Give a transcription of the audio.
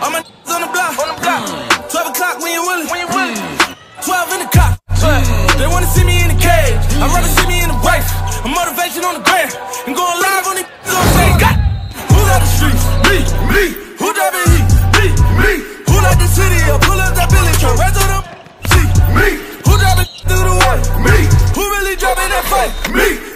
All my on the block. On the block. 12 o'clock when you willing. When you willing. 12 in the clock. They wanna see me in the cage. I'd rather see me in the wife. A motivation on the gram. And going live on these. on stage. God. Who's out the streets? Me, me. Who that be he? Me, me. Who like the city? I pull up that Billy truck. Right to the See, me. Who driving through the way? Me. Who really driving that fight? Me.